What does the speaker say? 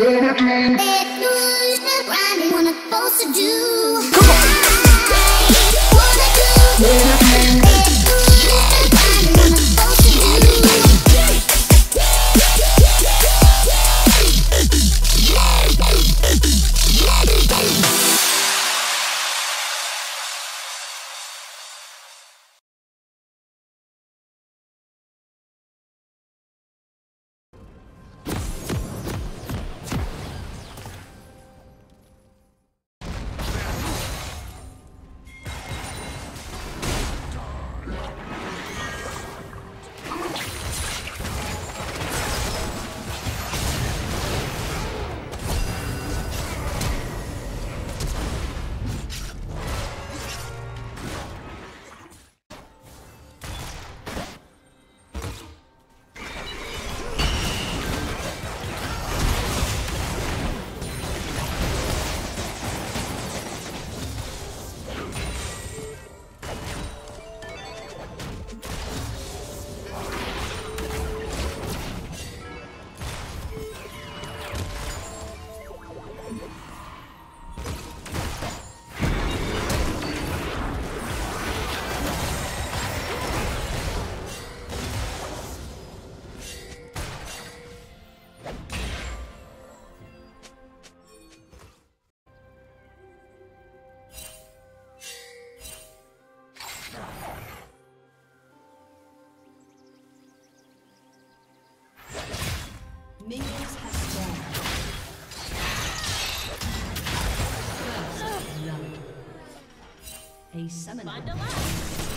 Wanna supposed to do? Come on. Wanna do? A summoner.